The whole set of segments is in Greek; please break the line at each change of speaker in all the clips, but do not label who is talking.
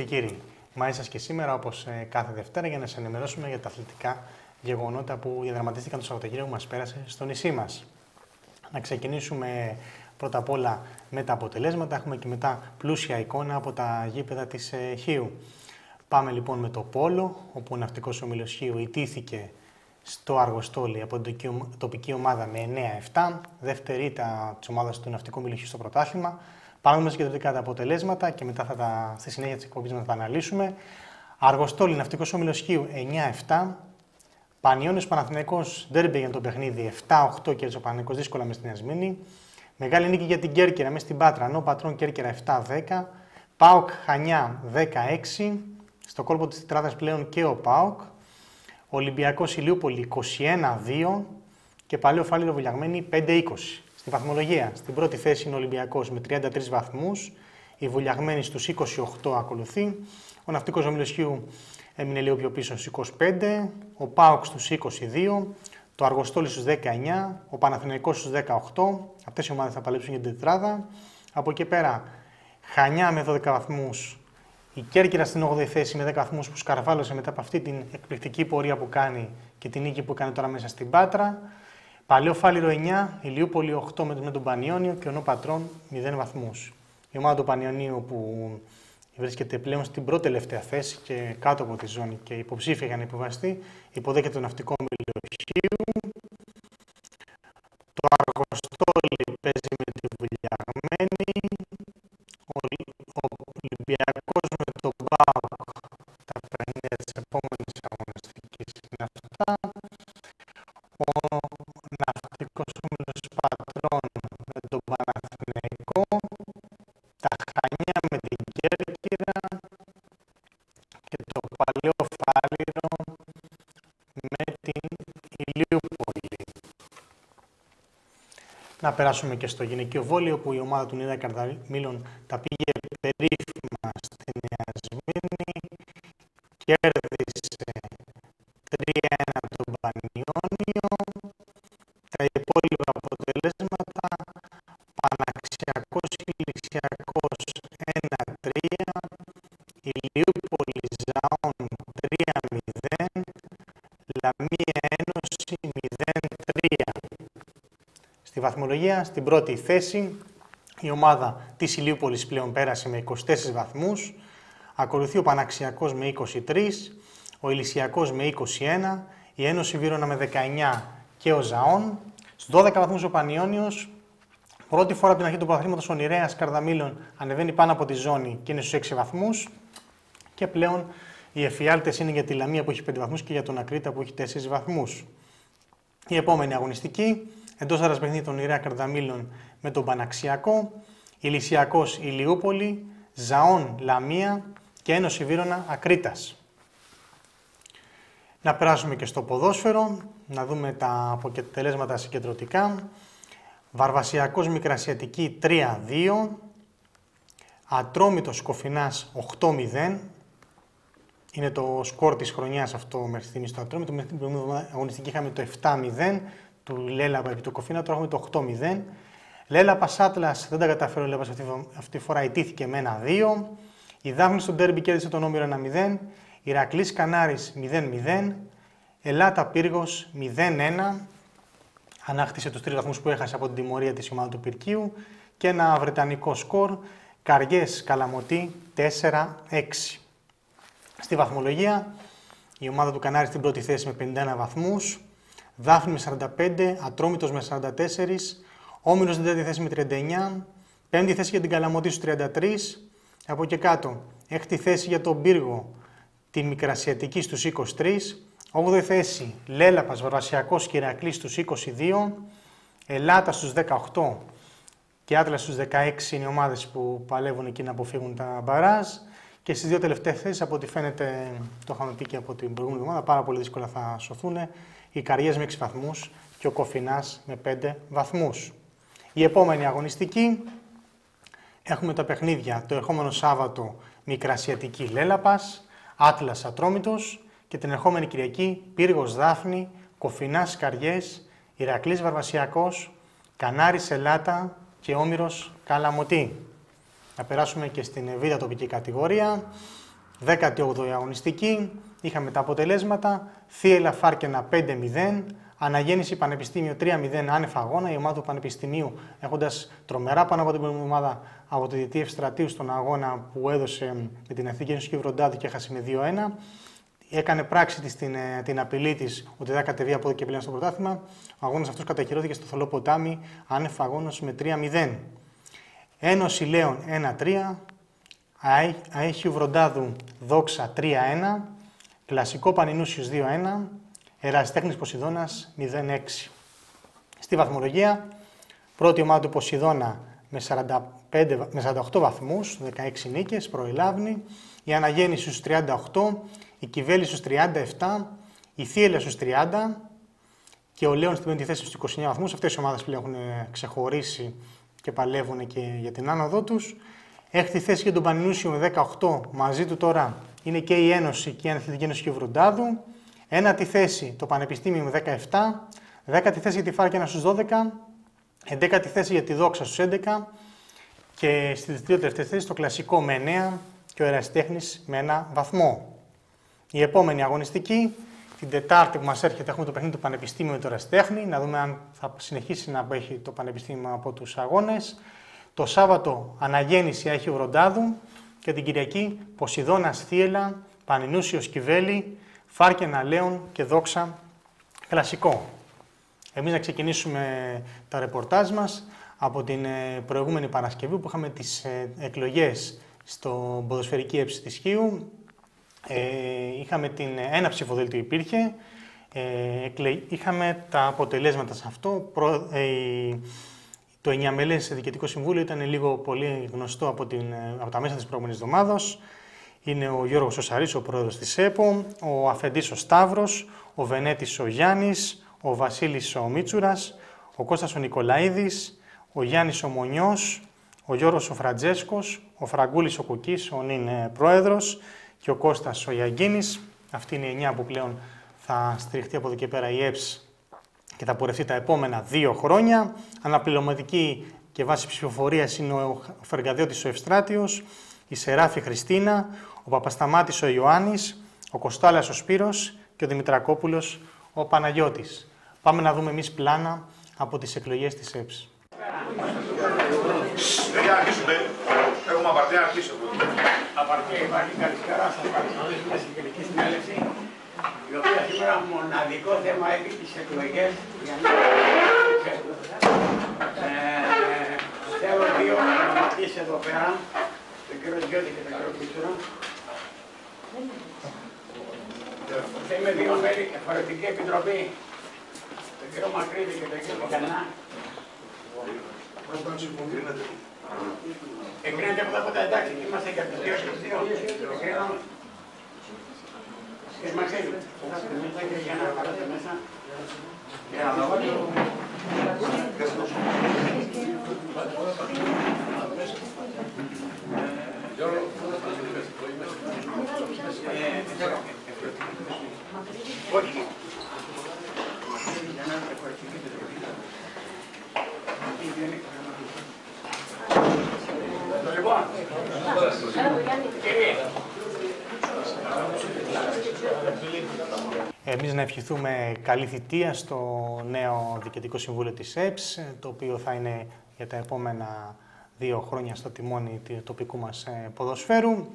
Χαίρετε κυρίε και κύριοι. Μαζί σας και σήμερα, όπως κάθε Δευτέρα, για να σας ενημερώσουμε για τα αθλητικά γεγονότα που διαδραματίστηκαν το Σαββατοκύριακο που μας πέρασε στο νησί μας. Να ξεκινήσουμε πρώτα απ' όλα με τα αποτελέσματα. Έχουμε και μετά πλούσια εικόνα από τα γήπεδα της ε, Χίου. Πάμε λοιπόν με το Πόλο, όπου ο ναυτικός ομίλος Χίου ιτήθηκε στο Αργοστόλι από την τοπική ομάδα με 9-7. Δεύτερη ήταν της ομάδας του ναυτικού ομίλου στο πρωτάθλημα. Πάμε μέσα και τα αποτελέσματα και μετά θα τα, στη συνέχεια της εκπομπής να τα αναλύσουμε. Αργοστόλι, ναυτικός όμιλος Χίου 9-7. Πανιόνιος Παναθυναϊκό ντέρμπι για το παιχνίδι 7-8 και ο Παναθυναϊκό δύσκολα μες στην Ασμήνη. Μεγάλη νίκη για την Κέρκυρα μέσα στην Πάτρα, ενώ πατρών Κέρκυρα 7-10. Πάοκ Χανιά 16. Στο κόλπο της τετράδας πλέον και ο Πάοκ. Ολυμπιακός Ηλιούπολη 21-2 και παλαιό φάλιρο Βουλιαγμένη 5-20. Στη βαθμολογία, στην πρώτη θέση είναι ο Ολυμπιακός με 33 βαθμούς, η Βουλιαγμένη στους 28 ακολουθεί, ο Ναυτικός Ομιλοσχίου έμεινε λίγο πιο πίσω στους 25, ο ΠΑΟΚ στους 22, το Αργοστόλι στους 19, ο Παναθηναϊκός στους 18, αυτές οι ομάδες θα παλέψουν για την τετράδα. Από εκεί πέρα, Χανιά με 12 βαθμούς, η Κέρκυρα στην 8η θέση με 10 βαθμούς που σκαρβάλωσε μετά από αυτή την εκπληκτική πορεία που κάνει και την νίκη που κάνει τώρα μέσα στην Πάτρα. Παλαιό Φάληρο 9, Ηλιούπολη 8 με τον Πανιόνιο και ο Νό Πατρών 0 βαθμούς. Η ομάδα του Πανιονίου που βρίσκεται πλέον στην πρώτη τελευταία θέση και κάτω από τη ζώνη και υποψήφια για να υποβαστεί, υποδέχεται το ναυτικό Μιλοχείου. Το Αργοστόλι παίζει με τη Βουλιαγμένη. Περάσουμε και στο γυναικείο βόλιο που η ομάδα του Νίδα Καρδαμήλων τα πήγε βαθμολογία, στην πρώτη θέση, η ομάδα της Ηλιούπολης πλέον πέρασε με 24 βαθμούς, ακολουθεί ο Παναξιακός με 23, ο Ηλυσιακός με 21, η Ένωση Βύρονα με 19 και ο Ζαών. Στους 12 βαθμούς ο Πανιόνιος, πρώτη φορά από την αρχή του πρωταθλήματος ο Νηρέας Καρδαμήλων ανεβαίνει πάνω από τη ζώνη και είναι στους 6 βαθμούς. Και πλέον οι εφιάλτες είναι για τη Λαμία που έχει 5 βαθμούς και για τον Ακρίτα που έχει 4 βαθμούς. Η επόμενη αγωνιστική εντός έδρα παιχνίδι των Ιρέα Καρδαμήλων με τον Παναξιακό, Ηλυσιακό Ηλιούπολη, Ζαών Λαμία και Ένωση Βύρονα Ακρίτας. Να περάσουμε και στο ποδόσφαιρο, να δούμε τα αποτελέσματα συγκεντρωτικά. Βαρβασιακός Μικρασιατική 3-2, Ατρόμητος Κοφινάς 8-0, είναι το σκορ της χρονιάς αυτό μέχρι στιγμή στο Ατρόμητο, μέχρι την προηγούμενη αγωνιστική είχαμε το 7-0, του Λέλαπα επί του Κοφίνα, τώρα έχουμε το 8-0. Λέλαπα Άτλας δεν τα καταφέρει ο Λέλαπα αυτή, αυτή τη φορά, ιτήθηκε με 1-2. Η Δάφνη στον Τέρμπι κέρδισε τον Όμηρο 1-0. Ηρακλής Κανάρης 0-0. Ελάτα Πύργος 0-1. Ανάκτησε τους τρεις βαθμούς που έχασε από την τιμωρία της ομάδα του Πυρκίου. Και ένα βρετανικό σκορ. Καριές Καλαμωτή 4-6. Στη βαθμολογία η ομάδα του Κανάρη στην πρώτη θέση με 51 βαθμούς. Δάφνη με 45, Ατρόμητος με 44, Όμηρος στην τέταρτη θέση με 39, πέμπτη θέση για την Καλαμωτή στους 33, από και κάτω, έκτη θέση για τον Πύργο, τη Μικρασιατική στους 23, 8η θέση Λέλαπας Βαρβασιακός και Ηρακλής στους 22, Ελάτα στους 18 και Άτλας στους 16 είναι οι ομάδες που παλεύουν εκεί να αποφύγουν τα μπαράζ. Και στις δύο τελευταίες θέσεις, από ό,τι φαίνεται, το είχαμε πει και από την προηγούμενη εβδομάδα, πάρα πολύ δύσκολα θα σωθούν οι Καριές με 6 βαθμούς και ο Κοφινάς με 5 βαθμούς. Η επόμενη αγωνιστική έχουμε τα παιχνίδια το ερχόμενο Σάββατο Μικρασιατική Λέλαπας, Άτλας Ατρόμητος και την ερχόμενη Κυριακή Πύργος Δάφνη, Κοφινάς Καριές, Ηρακλής Βαρβασιακός, Κανάρης Ελάτα και Όμηρος Καλαμωτή. Να περάσουμε και στην β' τοπική κατηγορία. 18η αγωνιστική. Είχαμε τα αποτελέσματα. Θίελα Φάρκενα 5-0. Αναγέννηση Πανεπιστήμιο 3-0 άνευ αγώνα. Η ομάδα του Πανεπιστημίου έχοντα τρομερά πάνω από την προηγούμενη ομάδα από τη Δυτή Ευστρατείου στον αγώνα που έδωσε με την Εθνική Ένωση Κυβροντάδη και έχασε με 2-1. Έκανε πράξη της την, ε, την απειλή τη ότι δεν κατεβεί από εδώ και πλέον στο πρωτάθλημα. Ο αγώνα αυτό καταχειρώθηκε στο θολό ποτάμι άνευ αγώνα με 3-0. Ένωση Λέων 1-3. Αέχιου Βροντάδου Δόξα 3-1. Κλασικό Πανινούσιος 2-1. Ερασιτέχνης Ποσειδώνας 0-6. Στη βαθμολογία, πρώτη ομάδα του Ποσειδώνα με, 45, με 48 βαθμούς, 16 νίκες, προελάβνη. Η Αναγέννηση στους 38, η Κιβέλη στους 37, η Θίελα στους 30 και ο Λέων στην πέμπτη θέση στους 29 βαθμούς. Αυτές οι ομάδες πλέον έχουν ξεχωρίσει και παλεύουν και για την άνοδό τους. Έκτη θέση για τον Πανινούσιο με 18, μαζί του τώρα είναι και η Ένωση και η Αναθλητική Ένωση Κιβροντάδου. Ένατη θέση το Πανεπιστήμιο με 17, δέκατη θέση για τη Φάρκαινα στους 12, εντέκατη θέση για τη Δόξα στους 11 και στη δύο τελευταία θέση το Κλασικό με 9 και ο Ερασιτέχνης με ένα βαθμό. Η επόμενη αγωνιστική, την Τετάρτη που μας έρχεται, έχουμε το παιχνίδι του Πανεπιστήμιου με το Ερασιτέχνη, να δούμε αν θα συνεχίσει να έχει το Πανεπιστήμιο από τους αγώνες. Το Σάββατο Αναγέννηση έχει Βροντάδου και την Κυριακή Ποσειδώνας Θίελα, Πανινούσιος Κιβέλη, Φάρκενα Λέων και Δόξα Κλασικό. Εμείς να ξεκινήσουμε τα ρεπορτάζ μας από την ε, προηγούμενη Παρασκευή που είχαμε τις ε, εκλογές στο ποδοσφαιρική έψη της Χίου. Ε, είχαμε την, ένα ψηφοδέλτιο υπήρχε, είχαμε τα αποτελέσματα σε αυτό. Το εννιαμελές Διοικητικό Συμβούλιο ήταν λίγο πολύ γνωστό από, την, από τα μέσα της προηγούμενης εβδομάδας είναι ο Γιώργος Οσαρής, ο πρόεδρος της ΕΠΟ, ο Αφεντής ο Σταύρος, ο Βενέτης ο Γιάννης, ο Βασίλης ο Μίτσουρας, ο Κώστας ο Νικολαίδης, ο Γιάννης ο Μονιός, ο Γιώργος ο Φραντζέσκος, ο Φραγκούλης ο Κουκής, ο είναι πρόεδρος και ο Κώστας ο Γιαγκίνης. Αυτή είναι η εννιά που πλέον θα στηριχτεί από εδώ και πέρα η ΕΠΣ και θα πορευτεί τα επόμενα δύο χρόνια. Αναπληρωματική και βάση ψηφοφορίας είναι ο Φεργαδιώτης ο Ευστράτιος, η Σεράφη Χριστίνα, ο Παπασταμάτης ο Ιωάννης, ο Κοστάλας ο Σπύρος και ο Δημητρακόπουλος ο Παναγιώτης. Πάμε να δούμε εμείς πλάνα από τις εκλογές της ΕΠΣ.
Δεν για αρχίσουμε. Έχουμε απαρτία να αρχίσω.
Απαρτία υπάρχει καλησπέρα σας παρακολουθούμε στην Γενική Συνέλευση η οποία σήμερα μοναδικό θέμα έχει τις εκλογές για να ε, θέλω δύο ονοματίες εδώ πέρα τον κύριο Διώτη και τον κύριο Κουτσούρα. Θα είμαι δύο μέλη εφορετική επιτροπή, τον κύριο Μακρύδη και τον κύριο Κανά. Εγκρίνεται από τα φώτα, εντάξει, είμαστε και από τους δύο και τους δύο. Εγκρίναμε. Κύριε Μακρύδη, μέσα και για να πάρετε μέσα. Για να δω. Όχι. Λοιπόν,
Εμείς να ευχηθούμε καλή θητεία στο νέο Διοικητικό Συμβούλιο της ΕΠΣ, το οποίο θα είναι για τα επόμενα δύο χρόνια στο τιμόνι του τοπικού μας ε, ποδοσφαίρου.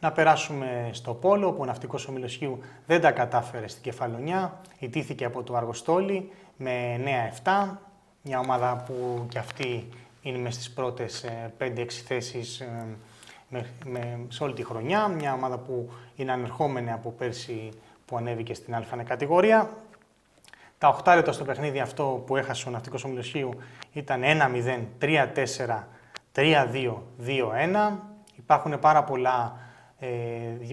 Να περάσουμε στο Πόλο, όπου ο ναυτικός ομίλος δεν τα κατάφερε στην Κεφαλονιά, ιτήθηκε από το Αργοστόλι με 9-7, μια ομάδα που κι αυτή είναι μέσα στις πρώτες 5-6 ε, θέσεις ε, με, με, σε όλη τη χρονιά, μια ομάδα που είναι ανερχόμενη από πέρσι που ανέβηκε στην α κατηγορία. Τα 8 λεπτά στο παιχνίδι αυτό που έχασε ο ναυτικός ομίλος ήταν 1-0, 3-4, 3-2, 2-1. Υπάρχουν πάρα πολλά, ε,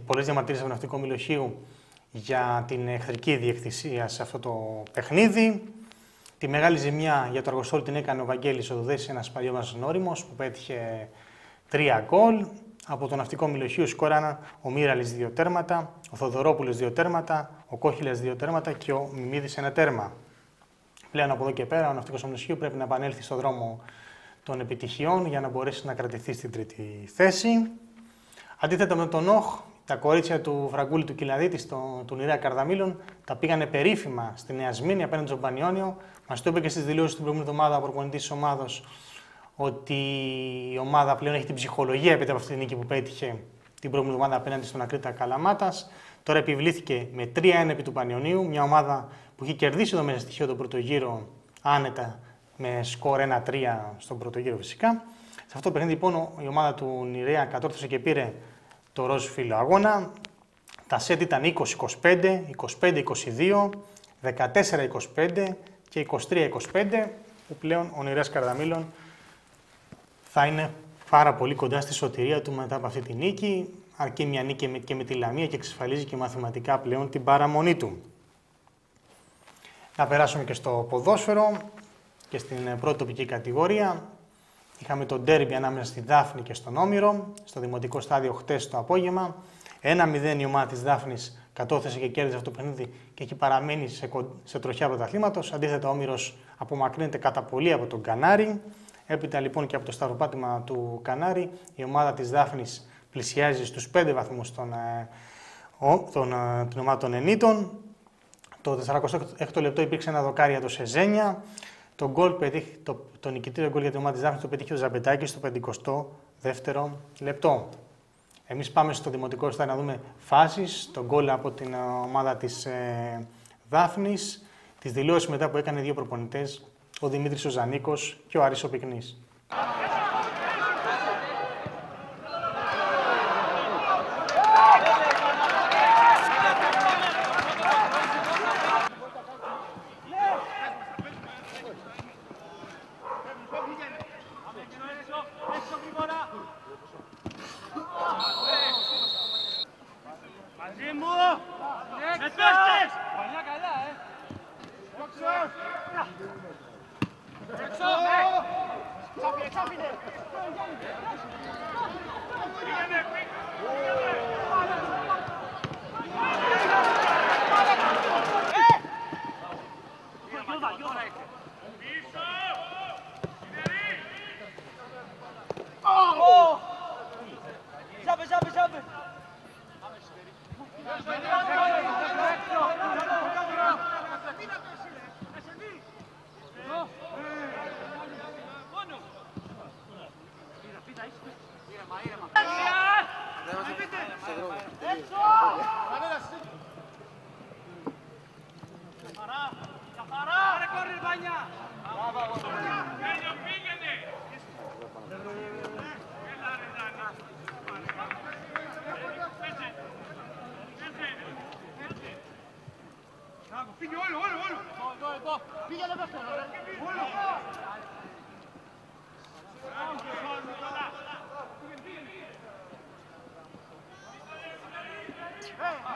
πολλές διαμαρτυρίες από ναυτικό Μιλοχείου για την εχθρική διεκθυσία σε αυτό το παιχνίδι. Τη μεγάλη ζημιά για το Αργοστόλ την έκανε ο Βαγγέλης Οδουδέσης, ένας παλιό μας νόριμος που πέτυχε τρία γκολ. Από το ναυτικό Μιλοχείου σκόρανα ο Μύραλης δύο τέρματα, ο Θοδωρόπουλος δύο τέρματα, ο Κόχυλας δύο τέρματα και ο Μιμίδης ένα τέρμα. Πλέον από εδώ και πέρα ο ναυτικός Μιλοχείου πρέπει να επανέλθει στο δρόμο των επιτυχιών για να μπορέσει να κρατηθεί στην τρίτη θέση. Αντίθετα με τον ΟΧ, τα κορίτσια του Φραγκούλη του Κυλαδίτη, το, του Νηρέα Καρδαμήλων, τα πήγανε περίφημα στη Νέα Σμήνη απέναντι στον Πανιόνιο. Μας το είπε και στις δηλώσεις την προηγούμενη εβδομάδα ο προπονητής της ομάδα ότι η ομάδα πλέον έχει την ψυχολογία επειδή από αυτή την νίκη που πέτυχε την προηγούμενη εβδομάδα απέναντι στον Ακρίτα Καλαμάτας. Τώρα επιβλήθηκε με 3-1 επί του Πανιονίου, μια ομάδα που είχε κερδίσει το μέσα στοιχείο τον πρώτο γύρο άνετα με σκορ 1-3 στον πρώτο γύρο φυσικά. Σε αυτό το παιχνίδι λοιπόν η ομάδα του Νηρέα κατόρθωσε και πήρε το ροζ φίλο αγώνα. Τα σετ ήταν 20-25, 25-22, 14-25 και 23-25 που πλέον ο Νηρέας Καρδαμήλων θα είναι πάρα πολύ κοντά στη σωτηρία του μετά από αυτή τη νίκη. Αρκεί μια νίκη και με τη Λαμία και εξασφαλίζει και μαθηματικά πλέον την παραμονή του. Να περάσουμε και στο ποδόσφαιρο και στην πρώτη τοπική κατηγορία. Είχαμε το ντέρμπι ανάμεσα στη Δάφνη και στον Όμηρο, στο δημοτικό στάδιο χτες το απόγευμα. 1-0 η ομάδα της Δάφνης κατόθεσε και κέρδισε αυτό το παιχνίδι και έχει παραμείνει σε, σε τροχιά πρωταθλήματος. Αντίθετα, ο Όμηρος απομακρύνεται κατά πολύ από τον Κανάρι. Έπειτα λοιπόν και από το σταυροπάτημα του Κανάρι, η ομάδα της Δάφνης πλησιάζει στους 5 βαθμούς των, ε, των, ε, την ομάδα των Ενίτων. Το 46ο λεπτό υπήρξε ένα δοκάρι το Σεζένια. Το, γκολ πετύχει, το, το νικητήριο γκολ για την ομάδα της Δάφνης το πετύχει ο Ζαμπετάκης στο 52ο λεπτό. Εμείς πάμε στο δημοτικό στάδιο να δούμε φάσεις. Το γκολ από την ε, ομάδα της ε, Δάφνης. Τις δηλώσεις μετά που έκανε δύο προπονητές, ο Δημήτρης Οζανίκο και ο Άρης Hey!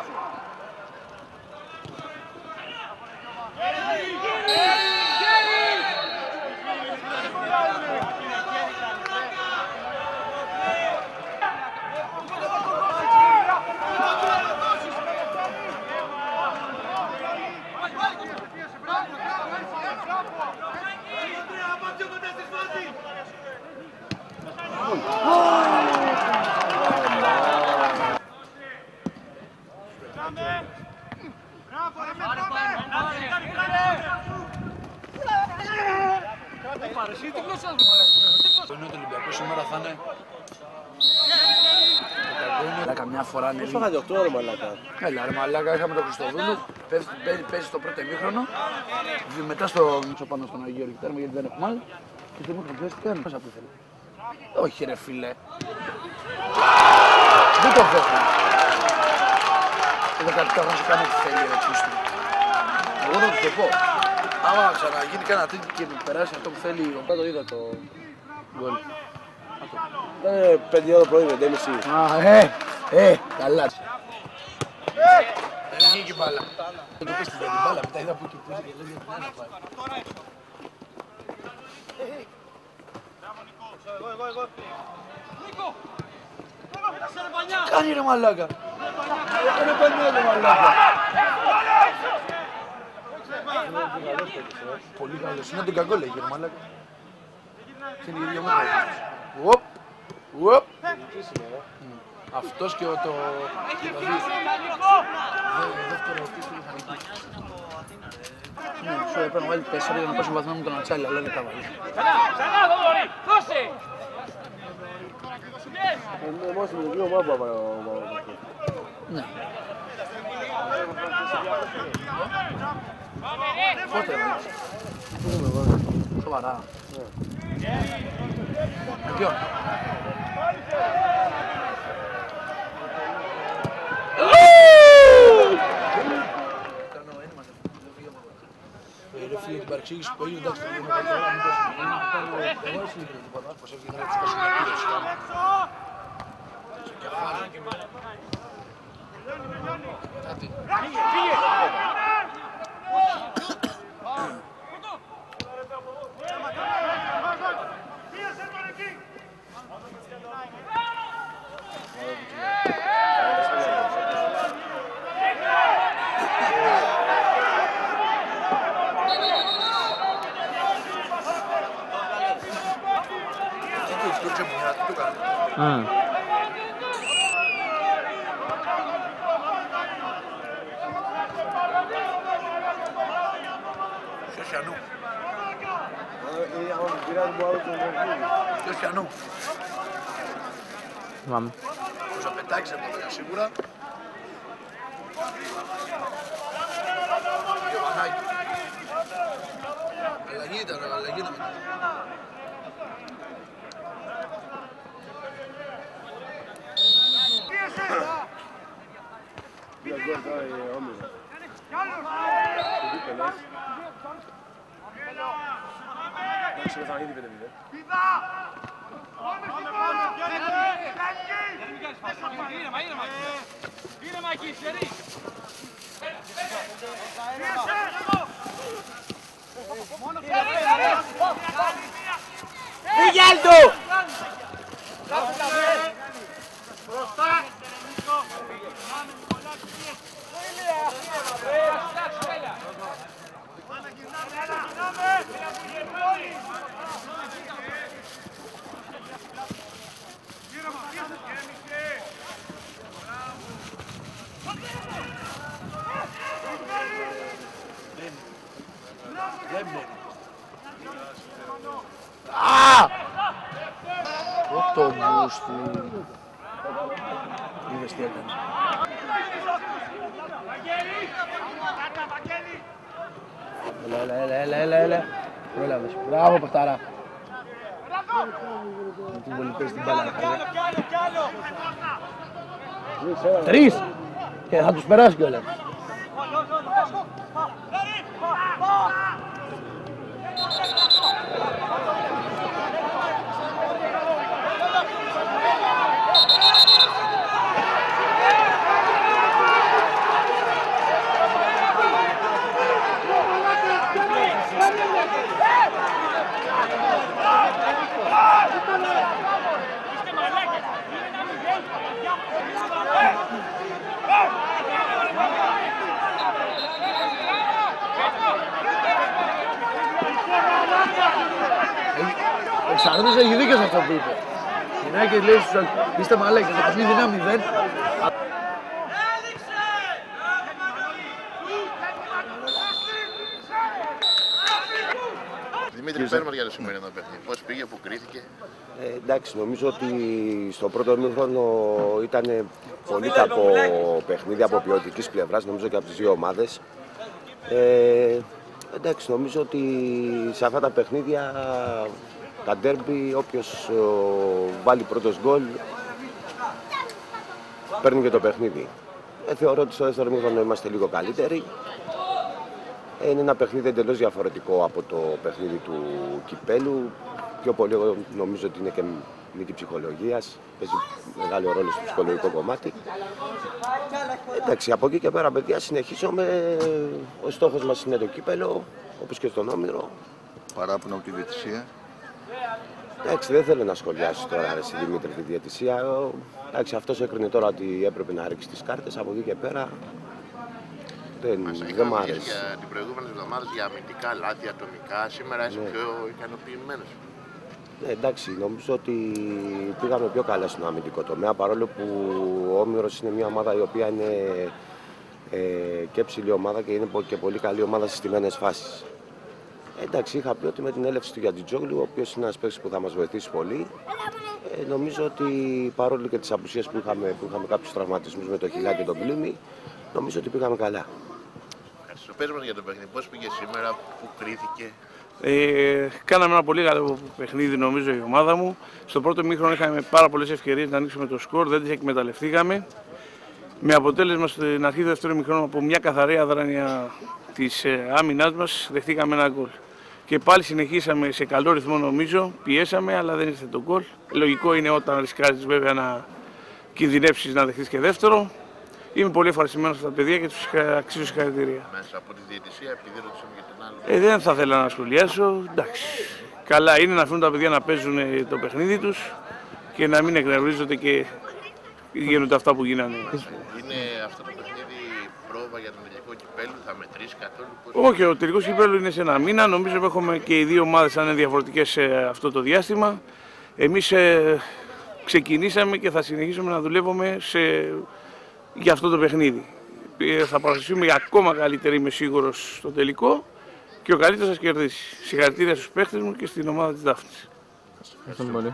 Το νέο ότι ο σήμερα
θα είναι... Μαλάκα μια φορά είναι...
Πόσο είχατε 8 ώρα μαλάκα;
Έλα ρε μαλάκα, είχαμε τον Χριστοδούλου, παίζει το πρώτο εμίχρονο, μετά στο μίξο πάνω στον Αγίο Λικτέρμα γιατί δεν έχουμε άλλο, και στο μίχρονο ξέρεις τι κάνεις, πόσα που. Όχι ρε φίλε. Δεν το δέχομαι. Δεν θα σου κάνω τι θέλει ρε πούστη. Εγώ θα του το πω. Άμα ξαναγίνει κανένα τέτοιο και περάσει αυτό που θέλει, ο Πάτο είδα το γκολ.
Ήταν 5 ώρα πρωί, 5.30.
Α, ε, ε, καλά. Δεν βγήκε η μπάλα. Δεν το πίστευα την μπάλα, μετά είδα που κοιτούσε και λέει δεν είναι πάει. Κάνει ρε μαλάκα. Έκανε πανιά ρε μαλάκα. Πολύ καλός. Είναι τον κακό λέγει ρε μαλάκα. Είναι η ίδια μέρα. Οπ, οπ. Αυτός και ο το... Δηλαδή, δε- δεύτερο τίτλο μηχανική. Ναι, σου έπρεπε να βάλει τέσσερα για να πάει στο βαθμό με τον Ατσάλη, αλλά δεν τα βάλει.
Εμάς με δύο μάπα ο
Ναι. Πότε έβαλες. Σοβαρά. Με ποιον. Κάνω ένα μας, δεν φύγαμε. Ε, Ρε φίλε, την παρεξήγηση που έγινε, εντάξει, δεν είναι κάτι άλλο, μην το συζητήσουμε. Εγώ δεν συζητήσω τίποτα, πως έφυγε να ρίξει το συνεχείο σου. Στο κεφάλι. Κάτι. Τι του Hum. Mm. Ποιος Ιαννού.
Θυμάμαι.
Θα πετάξει από το σίγουρα. Γιωβανάκη. Αλλαγή ήταν, αλλαγή ήταν.
Για γκολ τώρα η Όμηρο. Τι πελάς. Εντάξει, δεν θα γίνει 5-0.
Δεν μπαίνει. Ω, το μπούστι. Είδες τι έκανε. Έλα, έλα, έλα, έλα, έλα, έλα. Πρόλαβες. Μπράβο, Παχταρά. Με την πολύ πες την μπάλα. ρε φίλε. Τρεις! Και θα τους περάσει κιόλας. Ο Ξαρδός έχει δίκιο σε αυτό που είπε. Η Νάκη λέει στους άλλους, είστε μαλάκες, το παιχνίδι είναι μηδέν.
Δημήτρη, παίρνουμε για το σημερινό παιχνίδι. Πώς πήγε, που κρίθηκε;
Ε, εντάξει, νομίζω ότι στο πρώτο μήχρονο ήταν
πολύ κακό παιχνίδι από ποιοτικής πλευράς, νομίζω και από τις δύο ομάδες. Ε, εντάξει, νομίζω ότι σε αυτά τα παιχνίδια τα ντέρμπι, όποιος ε, βάλει πρώτος γκολ, παίρνει και το παιχνίδι. Ε, θεωρώ ότι στο δεύτερο μήχρονο είμαστε λίγο καλύτεροι. Ε, είναι ένα παιχνίδι εντελώς διαφορετικό από το παιχνίδι του Κυπέλου. Πιο πολύ εγώ νομίζω ότι είναι και μύτη ψυχολογίας. Παίζει μεγάλο ρόλο στο ψυχολογικό κομμάτι. Εντάξει, από εκεί και πέρα, παιδιά, συνεχίσουμε. Ο στόχος μας είναι το Κύπελο, όπως και στον Όμηρο.
Παράπονο από τη διαιτησία.
Εντάξει, δεν θέλω να σχολιάσω τώρα ρε, στη Δημήτρη τη διαιτησία. Ο- Εντάξει, αυτός έκρινε τώρα ότι έπρεπε να ρίξει τις κάρτες. Από εκεί και πέρα δεν,
Μας
δεν
είχαμε
μ'
μιλήσει
άρεσε.
για την προηγούμενη εβδομάδα για αμυντικά λάθη ατομικά. Σήμερα είσαι
Ναι.
πιο ικανοποιημένος.
Ναι, εντάξει, νομίζω ότι πήγαμε πιο καλά στον αμυντικό τομέα παρόλο που ο Όμηρος είναι μια ομάδα η οποία είναι ε, και ψηλή ομάδα και είναι πο- και πολύ καλή ομάδα στις στιμένες φάσεις. Ε, εντάξει, είχα πει ότι με την έλευση του Γιατζιτζόγλου, ο οποίος είναι ένας παίκτης που θα μας βοηθήσει πολύ, ε, νομίζω ότι παρόλο και τις απουσίες που είχαμε, που είχαμε κάποιους τραυματισμούς με το Χιλά και τον Πλήμη, νομίζω ότι πήγαμε καλά.
Ευχαριστώ. Πες μας για το παιχνίδι. Πώς πήγε σήμερα, πού κρίθηκε;
Ε, κάναμε ένα πολύ καλό παιχνίδι νομίζω η ομάδα μου. Στο πρώτο μήχρονο είχαμε πάρα πολλές ευκαιρίες να ανοίξουμε το σκορ, δεν τις εκμεταλλευτήκαμε. Με αποτέλεσμα στην αρχή του δεύτερου μηχρόνου από μια καθαρή αδράνεια της άμυνάς μας δεχτήκαμε ένα γκολ. Και πάλι συνεχίσαμε σε καλό ρυθμό νομίζω, πιέσαμε αλλά δεν ήρθε το γκολ. Λογικό είναι όταν ρισκάρεις βέβαια να κινδυνεύσεις να δεχτείς και δεύτερο. Είμαι πολύ ευχαριστημένος από τα παιδιά και τους αξίζω συγχαρητήρια.
Μέσα από τη διαιτησία, επειδή ρωτήσαμε για τον άλλο.
Ε, δεν θα ήθελα να σχολιάσω. Εντάξει. Καλά είναι να αφήνουν τα παιδιά να παίζουν ε, το παιχνίδι τους και να μην εκνευρίζονται και γίνονται αυτά που γίνανε.
Είναι αυτό το παιχνίδι πρόβα για τον τελικό κυπέλου, θα μετρήσεις καθόλου. Πώς...
Όχι, ο τελικός κυπέλο είναι σε ένα μήνα. Νομίζω ότι έχουμε και οι δύο ομάδες θα είναι διαφορετικές σε αυτό το διάστημα. Εμείς ξεκινήσαμε και θα συνεχίσουμε να δουλεύουμε σε... για αυτό το παιχνίδι. Ε, θα παρουσιάσουμε για ακόμα καλύτερη, είμαι σίγουρος, στο τελικό και ο καλύτερος θα κερδίσει. Συγχαρητήρια στους παίχτες μου και στην ομάδα της Δάφνης.
Ευχαριστούμε πολύ.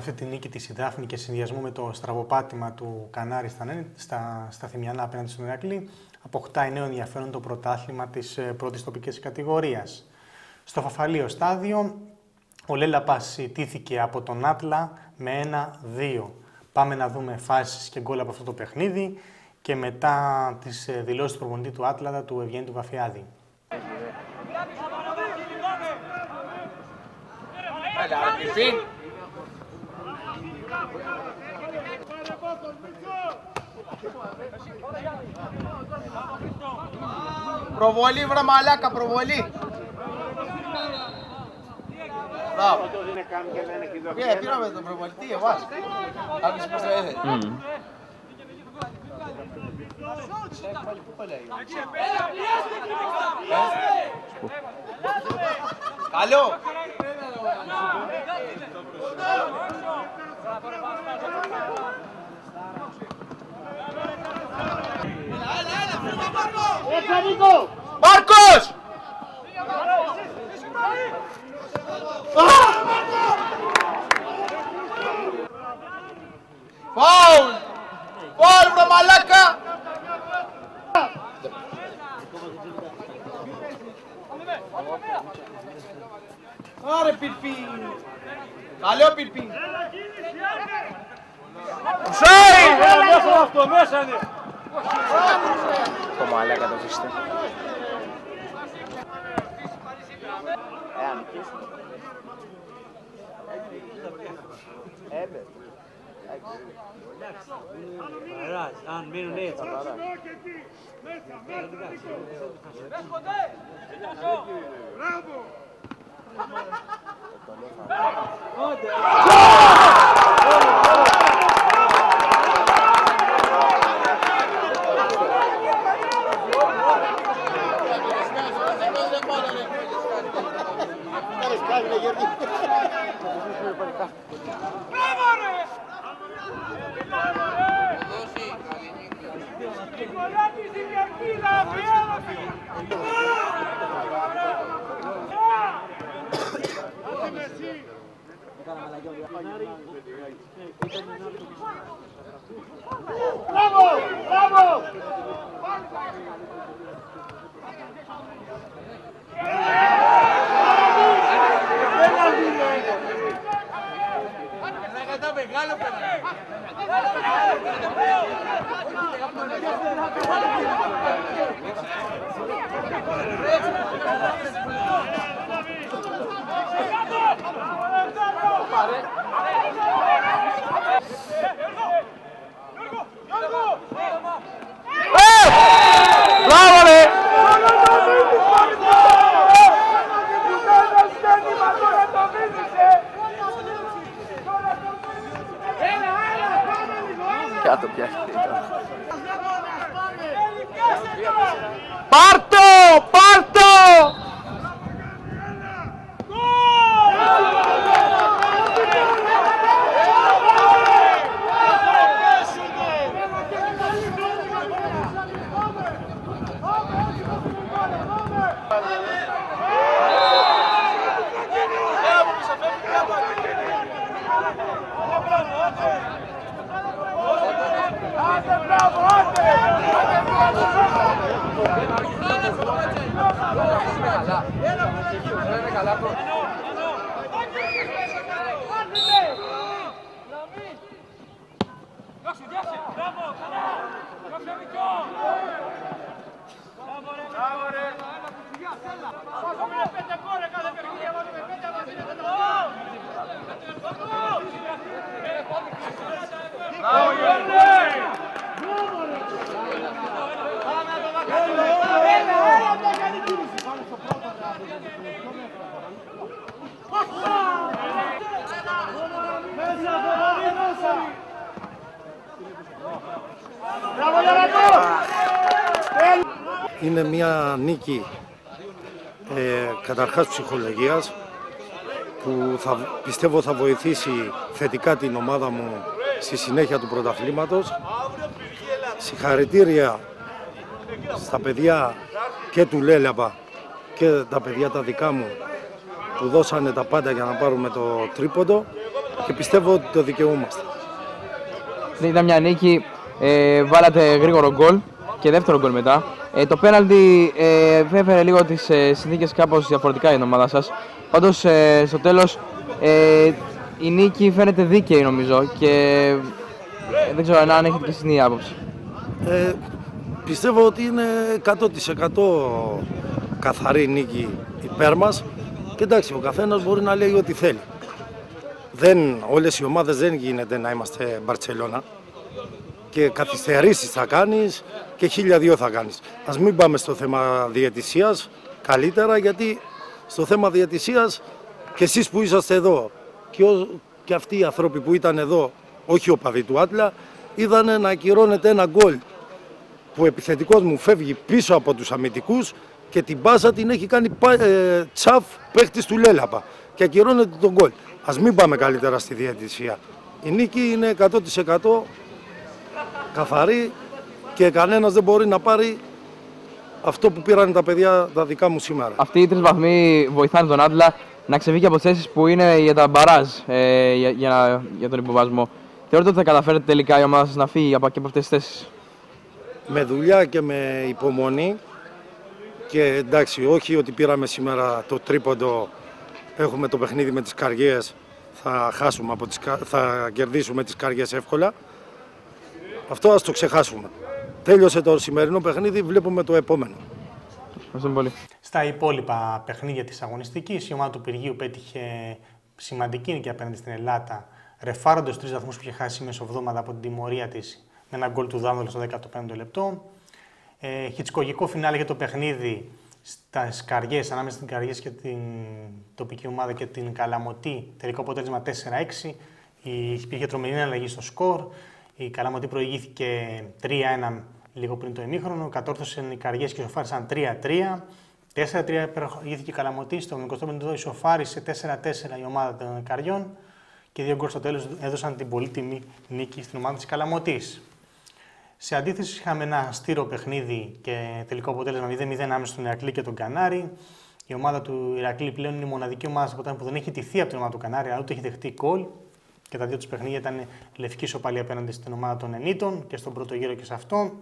Αυτή τη νίκη της η Δάφνη και συνδυασμό με το στραβοπάτημα του Κανάρη στα, Νέ- στα, στα Θημιανά απέναντι στον Ηρακλή, αποκτάει νέο ενδιαφέρον το πρωτάθλημα της ε, πρώτης τοπικής κατηγορίας. Στο Φαφαλίο στάδιο, ο Λέλα Πάση τήθηκε από τον Άτλα με 1-2. Πάμε να δούμε φάσεις και γκολ από αυτό το παιχνίδι και και μετά τις ε, δηλώσεις του προπονητή του Άτλαντα, του Ευγέννη του Βαφιάδη.
Προβολή, βρε μαλάκα, προβολή. Μπράβο. Ε, πήραμε τον προβολητή, εμάς. Άκουσες πώς το έδε. Καλό. Μάρκος! Φάουλ! Φάουλ βρε μαλάκα! Άρε Πυρπίν! Καλό Πυρπίν! Ουσάι!
Το μαλάκα το αφήστε.
Αν μείνουν έτσι.
Μπράβο
Nicolás y Silvia Arquila, cuidado, ¡Bravo! ¡Bravo! ¡Bravo! Πιστεύω θα βοηθήσει θετικά την ομάδα μου στη συνέχεια του πρωταθλήματος. Συγχαρητήρια στα παιδιά και του Λέλαπα και τα παιδιά τα δικά μου που δώσανε τα πάντα για να πάρουμε το τρίποντο και πιστεύω ότι το δικαιούμαστε.
Ήταν μια νίκη, ε, βάλατε γρήγορο γκολ και δεύτερο γκολ μετά. Ε, το πέναλτι ε, έφερε λίγο τις ε, συνθήκες κάπως διαφορετικά για την ομάδα σας. Πάντως ε, στο τέλος ε, η νίκη φαίνεται δίκαιη νομίζω και ε, δεν ξέρω αν έχετε και στην ίδια άποψη.
Ε, πιστεύω ότι είναι 100% καθαρή νίκη υπέρ μας και εντάξει, ο καθένας μπορεί να λέει ό,τι θέλει. Δεν, όλες οι ομάδες δεν γίνεται να είμαστε Μπαρτσελώνα και καθυστερήσεις θα κάνεις και χίλια δυο θα κάνεις. Ας μην πάμε στο θέμα διαιτησίας καλύτερα γιατί στο θέμα διαιτησίας και εσείς που είσαστε εδώ και, ο, και αυτοί οι άνθρωποι που ήταν εδώ, όχι ο παδί του Άτλα, είδανε να ακυρώνεται ένα γκολ που ο επιθετικός μου φεύγει πίσω από τους αμυντικούς και την πάσα την έχει κάνει πα- ε, τσαφ παίχτης του Λέλαπα και ακυρώνεται τον γκολ. Ας μην πάμε καλύτερα στη διαιτησία. Η νίκη είναι 100% καθαρή και κανένας δεν μπορεί να πάρει αυτό που πήραν τα παιδιά τα δικά μου σήμερα.
Αυτοί οι τρεις βαθμοί βοηθάνε τον Άτλα να ξεφύγει από τι θέσεις που είναι για τα μπαράζ ε, για, για, για τον υποβασμό. Θεωρείτε ότι θα καταφέρετε τελικά η ομάδα σας να φύγει από, και από αυτές τις θέσεις;
με δουλειά και με υπομονή και εντάξει όχι ότι πήραμε σήμερα το τρίποντο έχουμε το παιχνίδι με τις καριές θα χάσουμε από τις, κα- θα κερδίσουμε τις καριές εύκολα αυτό ας το ξεχάσουμε τέλειωσε το σημερινό παιχνίδι βλέπουμε το επόμενο
Ευχαριστούμε πολύ.
Στα υπόλοιπα παιχνίδια της αγωνιστικής, η ομάδα του Πυργίου πέτυχε σημαντική νίκη απέναντι στην Ελλάδα, ρεφάροντας τρεις βαθμούς που είχε χάσει μεσοβδόμαδα από την τιμωρία της με ένα γκολ του Δάνδολα στο 15ο λεπτό. Ε, χιτσκογικό φινάλε για το παιχνίδι στα Καριές, ανάμεσα στην Καριές και την τοπική ομάδα και την Καλαμωτή. Τελικό αποτέλεσμα 4-6. Η- Υπήρχε τρομερή αλλαγή στο σκορ. Η Καλαμωτή προηγήθηκε 3-1 λίγο πριν το ημίχρονο. Κατόρθωσαν οι Καριές και ισοφάρισαν 3-3. 4-3 προηγήθηκε η Καλαμωτή. Στο 25 λεπτό ισοφάρισε 4-4 η ομάδα των Καριών. Και δύο γκολ στο τέλος έδωσαν την πολύτιμη νίκη στην ομάδα της Καλαμωτής. Σε αντίθεση, είχαμε ένα στήρο παιχνίδι και τελικό αποτέλεσμα 0-0 άμεσα στον Ηρακλή και τον Κανάρη. Η ομάδα του Ηρακλή πλέον είναι η μοναδική ομάδα στο ποτάμι που δεν έχει τηθεί από την ομάδα του Κανάρη, αλλά ούτε έχει δεχτεί γκολ. Και τα δύο τους παιχνίδια ήταν λευκή σοπαλή απέναντι στην ομάδα των Ενίτων και στον πρώτο γύρο και σε αυτό.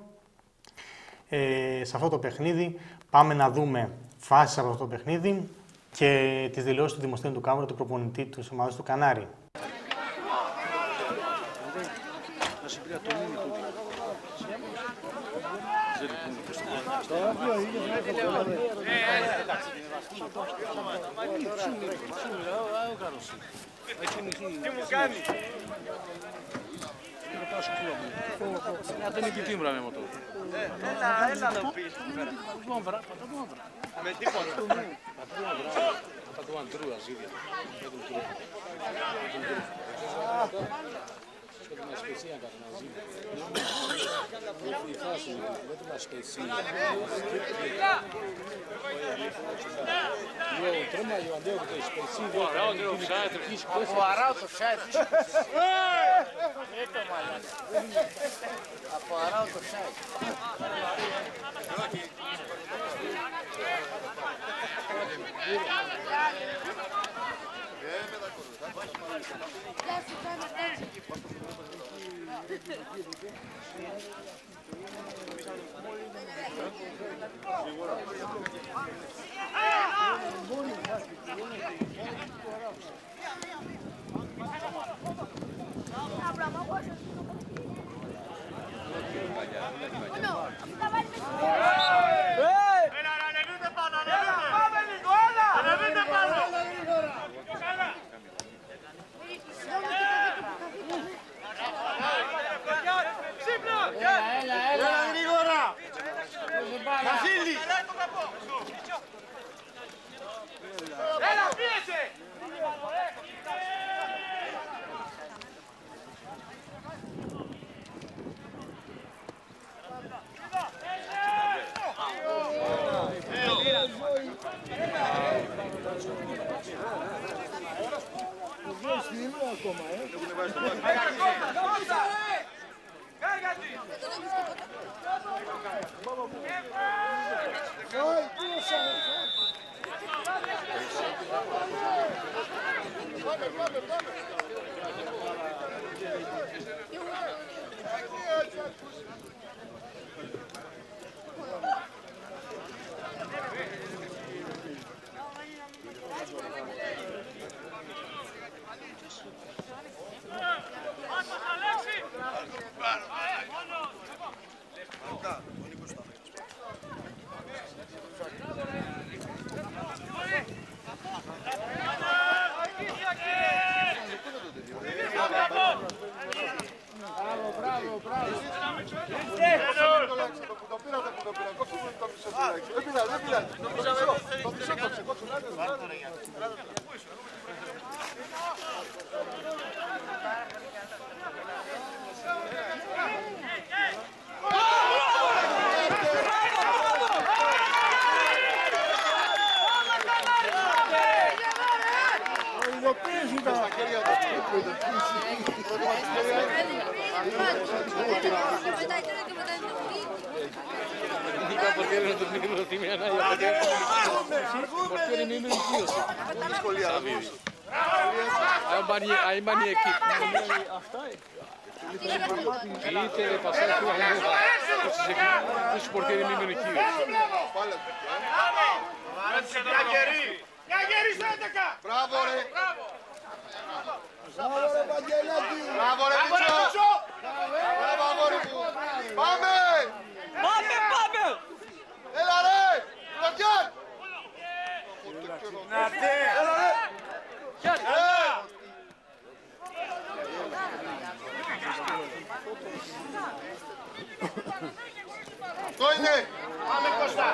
Ε, σε αυτό το παιχνίδι πάμε να δούμε φάσεις από αυτό το παιχνίδι και τις δηλώσεις του Δημοσθένου του Κάμβρα, του προπονητή της ομάδας του Κανάρη.
Τι μου κάνει. Να δεν είναι και τίμρα με μοτό.
Έλα, έλα να πεις.
Με τίποτα. Θα του αντρού αζίδια. Θα του τρού. Πρέπει να σπεσία κάτι να ζει. Η φάση δεν πρέπει να σπεσία. Io trema io andavo che spezzi io però devo usare
Ο Αράουτο ψάχνει. Έτω μάλλον. Από Αράουτο ψάχνει.
Έλα, Ah!
Hay maniaquí. Είτε passare più a lungo, questo portiere mi viene chiuso.
Μια γερή! Μια γερή στο 11!
Μπράβο ρε!
Μπράβο ρε Βαγγελάκη!
Μπράβο ρε Μίτσο! Μπράβο αγόρι μου! Πάμε!
Πάμε, πάμε!
Έλα ρε! Κλωτιάν! Έλα ρε! Ε! Αυτό είναι! Πάμε Κώστα!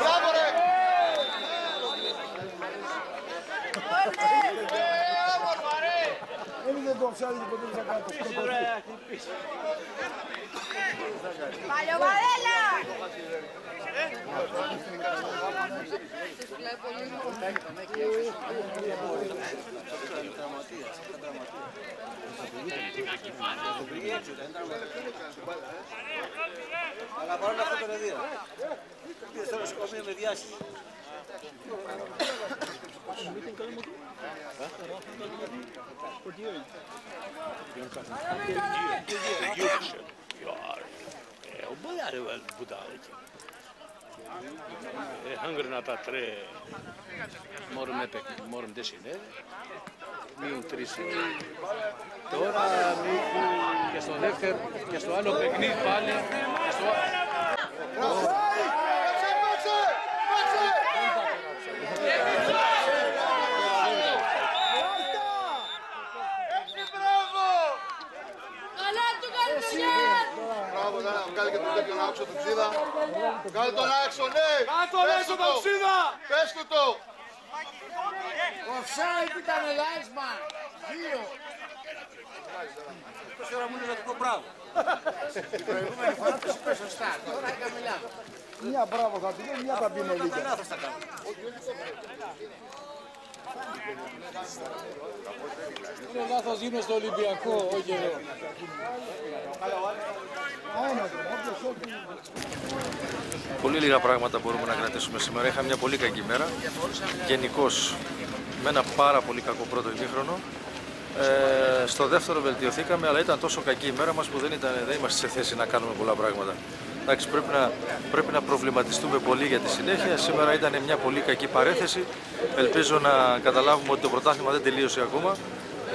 Μπράβο ρε!
Δεν είναι το ψάρι που δεν θα κάτω.
Παλιοβαρέλα!
Αλλά παρόλα αυτά τον εδίρα. Πήγε στο νοσοκομείο με διάσηση.
Oboje vel budaliki. Hangre na ta tre moram epek, moram desine. Μείον τρεις. Τώρα μήκου και στο δεύτερο και στο άλλο παιχνίδι πάλι. Και στο...
Καλά του Καλτουνιάν!
Μπράβο, να βγάλει και τον τέτοιο άξο του ξύδα. Βγάλει τον άξο, ναι!
Κάνε τον
Πες
έξω
του
τον
το.
ξύδα!
Πες του το!
Offside ήταν Λάισμαν. Δύο. Τόση ώρα μου είναι να του πω μπράβο. Την προηγούμενη φορά το είπε σωστά. Τώρα έκαμε λάθος.
Μια μπράβο θα πει, μια θα πει με
Πρώτα
λίγα.
λάθος τα κάνω.
Είναι λάθος είναι στο Ολυμπιακό, όχι εδώ.
Πολύ λίγα πράγματα μπορούμε να κρατήσουμε σήμερα. Είχαμε μια πολύ κακή μέρα. Γενικώς με ένα πάρα πολύ κακό πρώτο ημίχρονο. Ε, στο δεύτερο βελτιωθήκαμε, αλλά ήταν τόσο κακή η μέρα μας που δεν, ήταν, δεν είμαστε σε θέση να κάνουμε πολλά πράγματα. Εντάξει, πρέπει, να, πρέπει να προβληματιστούμε πολύ για τη συνέχεια. Σήμερα ήταν μια πολύ κακή παρέθεση. Ελπίζω να καταλάβουμε ότι το πρωτάθλημα δεν τελείωσε ακόμα,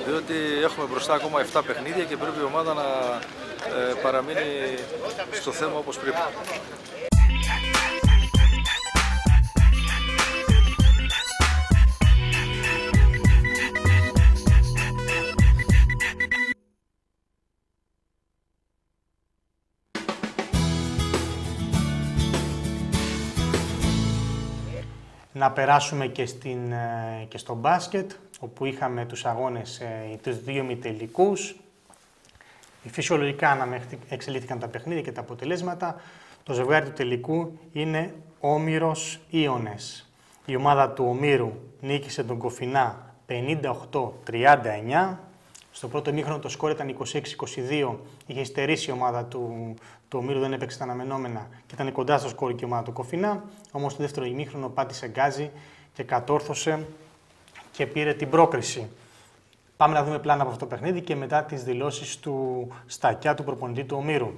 διότι έχουμε μπροστά ακόμα 7 παιχνίδια και πρέπει η ομάδα να ε, παραμείνει στο θέμα όπως πρέπει.
Να περάσουμε και, στην, ε, και στο μπάσκετ, όπου είχαμε τους αγώνες, ε, τους δύο μητελικούς. Φυσιολογικά αναμέχθη- εξελίχθηκαν τα παιχνίδια και τα αποτελέσματα. Το ζευγάρι του τελικού είναι Όμηρος Ιώνες. Η ομάδα του Ομήρου νίκησε τον Κοφινά 58-39. Στο πρώτο ημίχρονο το σκόρ ήταν 26-22. Είχε υστερήσει η ομάδα του, του Ομήρου, δεν έπαιξε τα αναμενόμενα και ήταν κοντά στο σκόρ και η ομάδα του Κοφινά. Όμως το δεύτερο ημίχρονο πάτησε γκάζι και κατόρθωσε και πήρε την πρόκριση. Πάμε να δούμε πλάνα από αυτό το παιχνίδι και μετά τις δηλώσεις του Στακιά, του προπονητή του Ομήρου.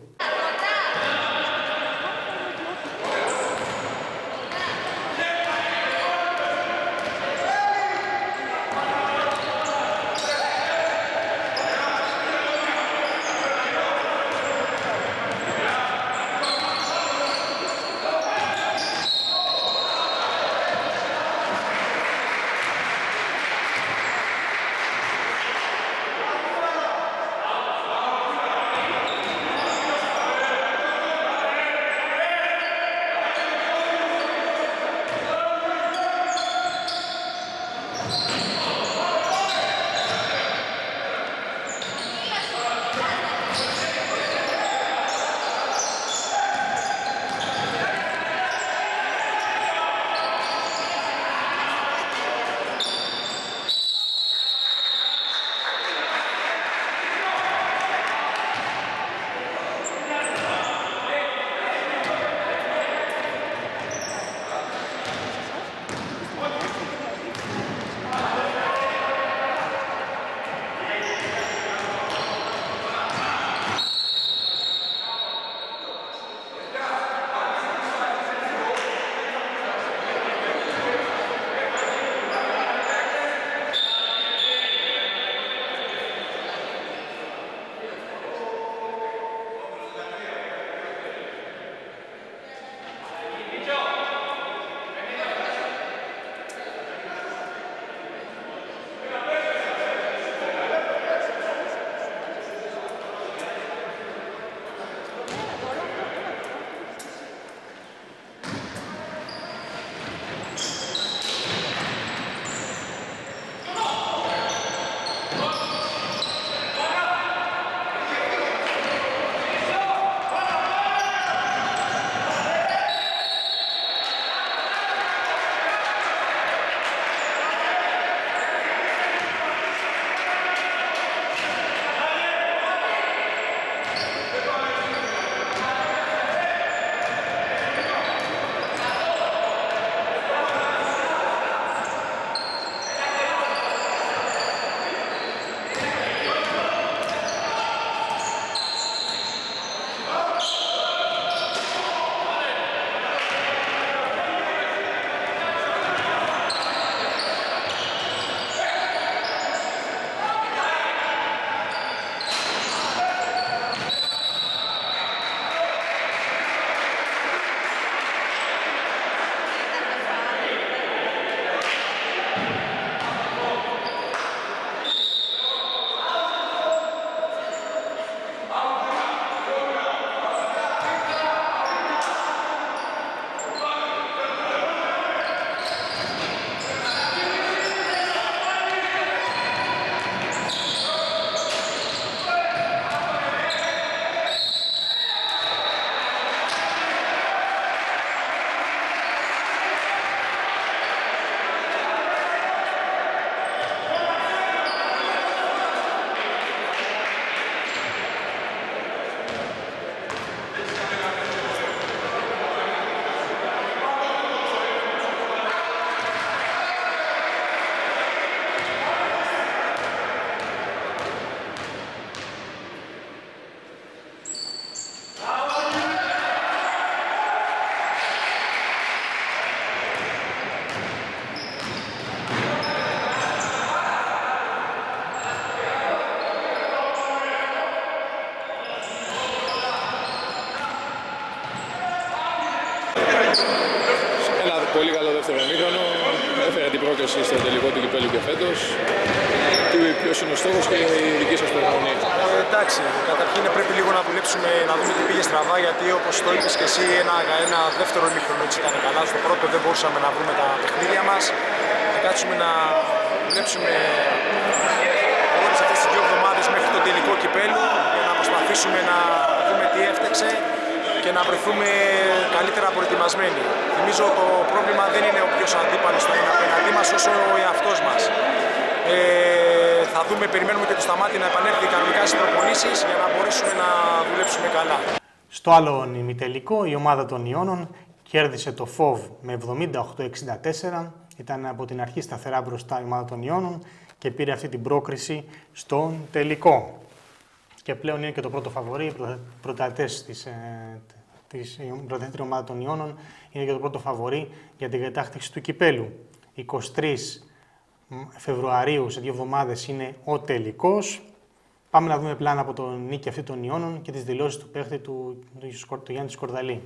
Δεύτερο ημίχρονο. Έφερε την πρόκληση στο τελικό του κυπέλου και φέτος. Ποιος είναι ο στόχος και η δική σας προπονή;
Ε, εντάξει, καταρχήν πρέπει λίγο να δουλέψουμε, να δούμε τι πήγε στραβά γιατί όπως το είπες και εσύ, ένα, ένα δεύτερο ημίχρονο έτσι ήταν καλά. Στο πρώτο δεν μπορούσαμε να βρούμε τα παιχνίδια μας. Θα κάτσουμε να δουλέψουμε όλες αυτές τις δύο εβδομάδες μέχρι το τελικό κυπέλου για να προσπαθήσουμε να δούμε τι έφταξε και να βρεθούμε καλύτερα προετοιμασμένοι. Νομίζω το πρόβλημα δεν είναι ο ποιος αντίπαλος θα είναι απέναντί μας όσο ο εαυτός μας. Ε, θα δούμε, περιμένουμε και το σταμάτη να επανέλθει κανονικά στις προπονήσεις για να μπορέσουμε να δουλέψουμε καλά.
Στο άλλο ημιτελικό η ομάδα των Ιώνων κέρδισε το ΦΟΒ με 78-64. Ήταν από την αρχή σταθερά μπροστά η ομάδα των Ιώνων και πήρε αυτή την πρόκριση στον τελικό και πλέον είναι και το πρώτο φαβορή, οι πρωταθλητές της, ε, της πρωταθλήτρια ομάδα των Ιώνων, είναι και το πρώτο φαβορή για την κατάκτηση του κυπέλου. 23 Φεβρουαρίου, σε δύο εβδομάδες, είναι ο τελικός. Πάμε να δούμε πλάνα από τον νίκη αυτή των Ιώνων και τις δηλώσεις του παίχτη του, του, του Γιάννη Σκορδαλή.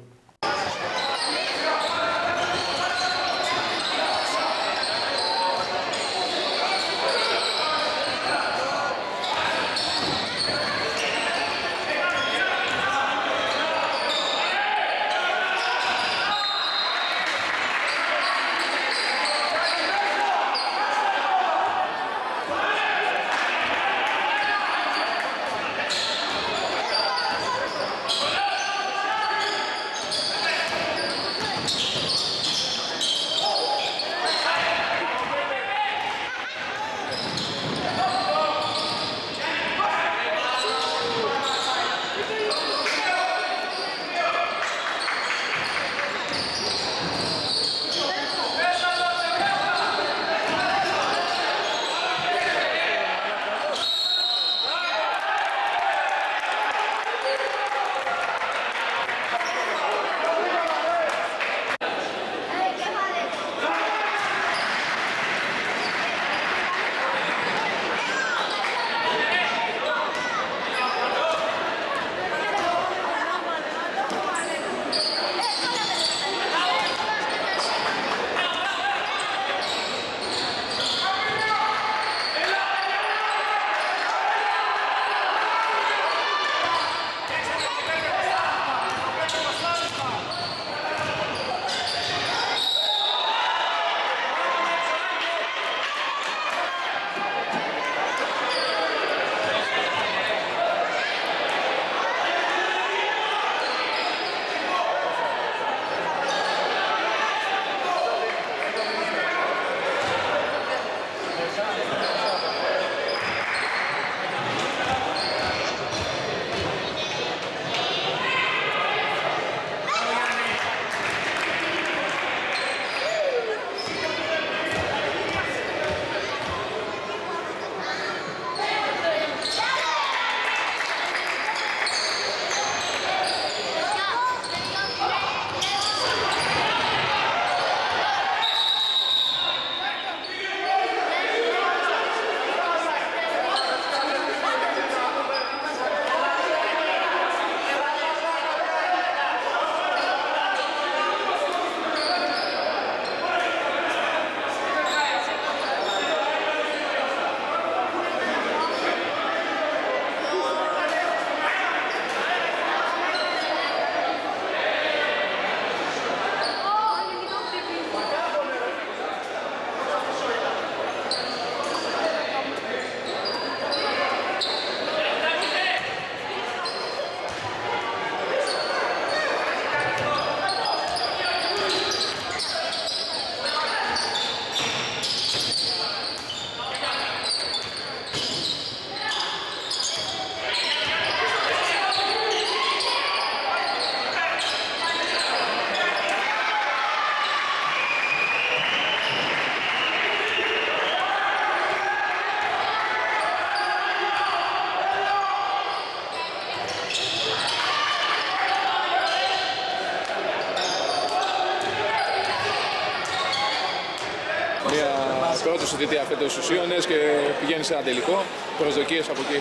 Στη θητεία φέτο στους Ιώνε και πηγαίνει σε ένα τελικό. Προσδοκίες από εκεί.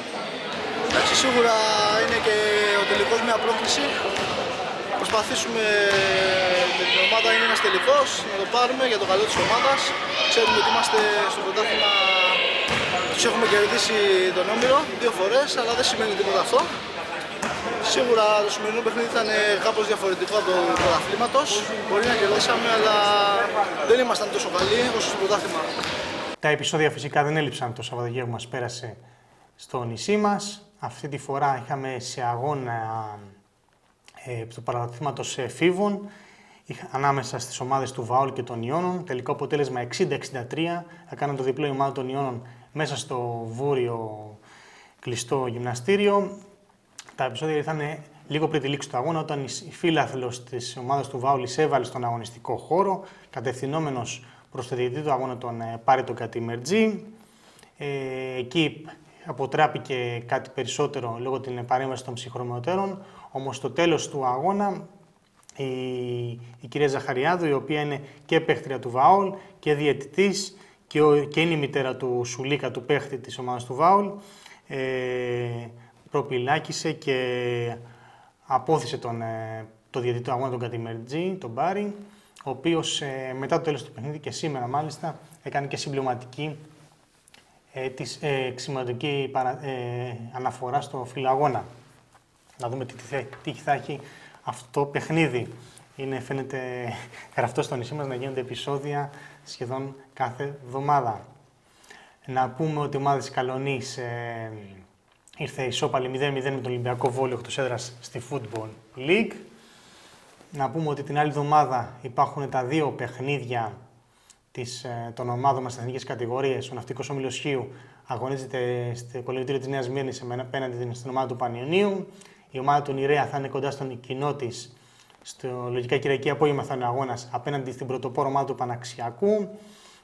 Εντάξει, σίγουρα είναι και ο τελικός μια πρόκληση. Προσπαθήσουμε με την ομάδα είναι ένας τελικός, να το πάρουμε για το καλό της ομάδας. Ξέρουμε ότι είμαστε στο πρωτάθλημα, τους έχουμε κερδίσει τον Όμηρο δύο φορές, αλλά δεν σημαίνει τίποτα αυτό. Σίγουρα το σημερινό παιχνίδι ήταν κάπως διαφορετικό από το πρωταθλήματος. Μπορεί να κερδίσαμε, αλλά δεν ήμασταν τόσο καλοί όσο στο πρωτάθλημα.
Τα επεισόδια φυσικά δεν έλειψαν το Σαββατοκύριακο που μας πέρασε στο νησί μας. Αυτή τη φορά είχαμε σε αγώνα ε, του παραδοτήματος εφήβων ανάμεσα στις ομάδες του Βαόλ και των Ιώνων. Τελικό αποτέλεσμα 60-63. Έκαναν το διπλό η ομάδα των Ιώνων μέσα στο βόρειο κλειστό γυμναστήριο. Τα επεισόδια ήρθαν λίγο πριν τη λήξη του αγώνα, όταν η φίλαθλος της ομάδας του Βάουλ εισέβαλε στον αγωνιστικό χώρο, κατευθυνόμενος προς το διαιτητή του αγώνα τον ε, πάρει τον Κατημερτζή. Ε, εκεί αποτράπηκε κάτι περισσότερο λόγω την παρέμβαση των ψυχρομετέρων, όμως στο τέλος του αγώνα η, η κυρία Ζαχαριάδου, η οποία είναι και παίχτρια του Βάουλ και διαιτητής και, και είναι η μητέρα του Σουλίκα, του παίχτη της ομάδας του Βάουλ, ε, προπυλάκησε και απόθυσε τον, ε, το διαιτητή του αγώνα, τον Κατημερτζή, τον Μπάρι, ο οποίος ε, μετά το τέλος του παιχνίδι και σήμερα μάλιστα έκανε και συμπληρωματική ε, της, ε, σημαντική παρα, ε, αναφορά στο φιλαγώνα. Να δούμε τι, τι, θα έχει αυτό το παιχνίδι. Είναι, φαίνεται, γραφτό στο νησί μας να γίνονται επεισόδια σχεδόν κάθε εβδομάδα. Να πούμε ότι η ομάδα της Καλονής ε, ήρθε ισόπαλη 0-0 με τον Ολυμπιακό Βόλιο εκτός έδρας στη Football League. Να πούμε ότι την άλλη εβδομάδα υπάρχουν τα δύο παιχνίδια της, ε, των ομάδων μας στις εθνικές κατηγορίες. Ο Ναυτικός Όμιλος Χίου αγωνίζεται στο κολυμπητήριο της Νέας Μύρνης απέναντι στην ομάδα του Πανιωνίου. Η ομάδα του Νηρέα θα είναι κοντά στον κοινό της στο λογικά Κυριακή απόγευμα θα είναι αγώνας απέναντι στην πρωτοπόρο ομάδα του Παναξιακού.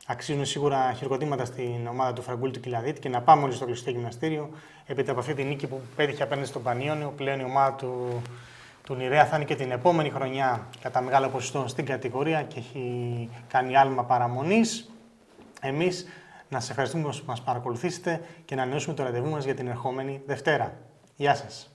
Αξίζουν σίγουρα χειροκροτήματα στην ομάδα του Φραγκούλη του Κυλαδίτη και να πάμε όλοι στο κλειστό γυμναστήριο. Έπειτα από αυτή τη νίκη που πέτυχε απέναντι στον Πανιόνιο, πλέον η ομάδα του, του Νηρέα θα είναι και την επόμενη χρονιά κατά μεγάλο ποσοστό στην κατηγορία και έχει κάνει άλμα παραμονής. Εμείς να σας ευχαριστούμε που μας παρακολουθήσετε και να ανανεώσουμε το ραντεβού μας για την ερχόμενη Δευτέρα. Γεια σας.